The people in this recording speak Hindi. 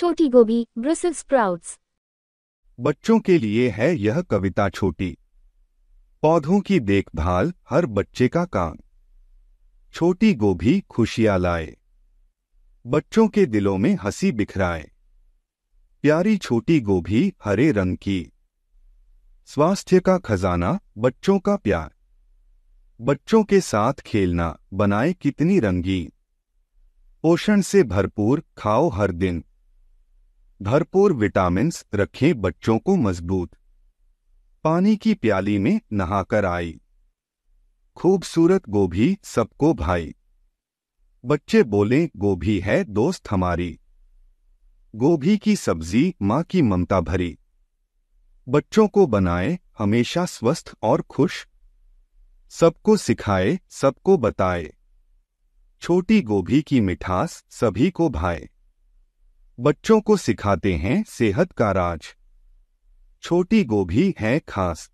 छोटी गोभी ब्रुसेल्स स्प्राउट्स बच्चों के लिए है यह कविता छोटी। पौधों की देखभाल हर बच्चे का काम। छोटी गोभी खुशियाँ लाए। बच्चों के दिलों में हँसी बिखराए। प्यारी छोटी गोभी हरे रंग की। स्वास्थ्य का खजाना बच्चों का प्यार। बच्चों के साथ खेलना, बनाए कितनी रंगीन। पोषण से भरपूर खाओ हर दिन। भरपूर विटामिन्स रखें बच्चों को मज़बूत। पानी की प्याली में नहाकर आई खूबसूरत गोभी सबको भाई बच्चे बोले, गोभी है दोस्त हमारी। गोभी की सब्ज़ी माँ की ममता भरी। बच्चों को बनाए, हमेशा स्वस्थ और खुश। सबको सिखाए, सबको बताए। छोटी गोभी की मिठास सभी को भाए। बच्चों को सिखाते हैं सेहत का राज। छोटी गोभी है खास।